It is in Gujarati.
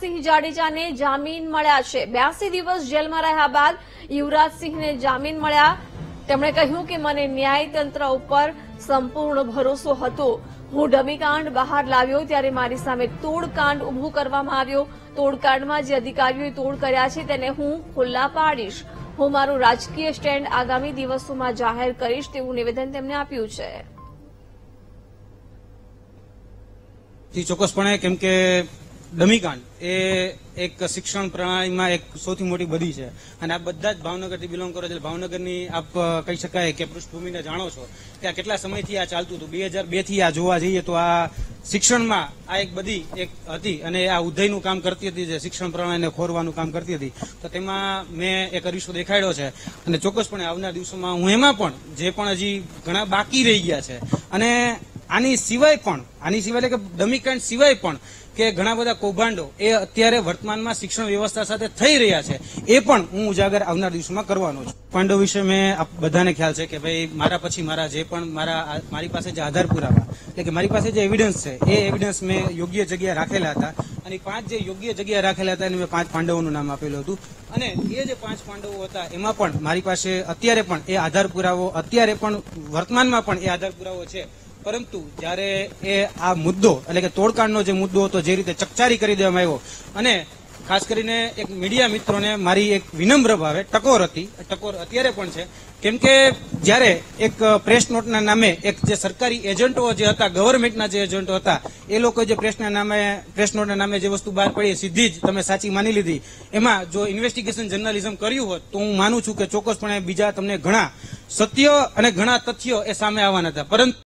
સિંહ જાડેજાને જામીન મળ્યા છે. બ્યાસી દિવસ જેલમાં રહ્યા બાદ યુવરાજસિંહને જામીન મળ્યા. તેમણે કહ્યું કે મને ન્યાયતંત્ર ઉપર સંપૂર્ણ ભરોસો હતો. હું ડમીકાંડ બહાર લાવ્યો ત્યારે મારી સામે તોડકાંડ ઉભું કરવામાં આવ્યો. તોડકાંડમાં જે અધિકારીઓએ તોડ કર્યા છે તેને હું ખુલ્લા પાડીશ. હું મારું રાજકીય સ્ટેન્ડ આગામી દિવસોમાં જાહેર કરીશ તેવું નિવેદન તેમણે આપ્યું છે. ચોક્કસપણે, કેમ કે ડમીકાંડ એ એક શિક્ષણ પ્રણાલીમાં એક સૌથી મોટી બધી છે. અને આ બધા જ ભાવનગરથી બિલોંગ કરો એટલે ભાવનગરની આપ કહી શકાય કે પૃષ્ઠભૂમિને જાણો છો કે આ કેટલા સમયથી આ ચાલતું હતું. બે હજાર બેથી આ જોવા જઈએ તો આ શિક્ષણમાં આ એક બધી એક હતી અને આ ઉદયનું કામ કરતી હતી, જે શિક્ષણ પ્રણાલીને ખોરવાનું કામ કરતી હતી. તો તેમાં મેં એક અરીસો દેખાડ્યો છે. અને ચોક્કસપણે આવનાર દિવસોમાં હું એમાં પણ જે પણ હજી ઘણા બાકી રહી ગયા છે. અને આની સિવાય પણ, આની સિવાય એટલે કે ડમીકાંડ સિવાય પણ કે ઘણા બધા કૌભાંડો એ અત્યારે વર્તમાનમાં શિક્ષણ વ્યવસ્થા સાથે થઈ રહ્યા છે, એ પણ હું ઉજાગર આવનાર દિવસોમાં કરવાનો છું. પાંડવ વિશે મેં બધાને ખ્યાલ છે કે ભાઈ મારા પછી મારા જે પણ મારા મારી પાસે જે આધાર પુરાવા, એટલે કે મારી પાસે જે એવિડન્સ છે, એ એવિડન્સ મેં યોગ્ય જગ્યાએ રાખેલા હતા અને પાંચ જે યોગ્ય જગ્યાએ રાખેલા હતા એને મેં પાંચ પાંડવોનું નામ આપેલું હતું. અને એ જે પાંચ પાંડવો હતા, એમાં પણ મારી પાસે અત્યારે પણ એ આધાર પુરાવો, અત્યારે પણ વર્તમાનમાં પણ એ આધાર પુરાવો છે. પરંતુ જ્યારે એ આ મુદ્દો, એટલે કે તોડકાંડનો જે મુદ્દો હતો, જે રીતે ચકચારી કરી દેવામાં આવ્યો, અને ખાસ કરીને એક મીડિયા મિત્રોને મારી એક વિનમ્ર ભાવે, ટકોર હતી, ટકોર અત્યારે પણ છે, કેમ કે જ્યારે એક પ્રેસ નોટના નામે એક જે સરકારી એજન્ટો જે હતા, ગવર્મેન્ટના જે એજન્ટો હતા, એ લોકો જે પ્રેસના નામે, પ્રેસ નોટના નામે જે વસ્તુ બહાર પડી સીધી જ તમે સાચી માની લીધી. એમાં જો ઇન્વેસ્ટિગેશન જર્નાલિઝમ કર્યું હોત, તો હું માનું છું કે ચોક્કસપણે બીજા તમને ઘણા સત્ય અને ઘણા તથ્યો એ સામે આવવાના હતા. પરંતુ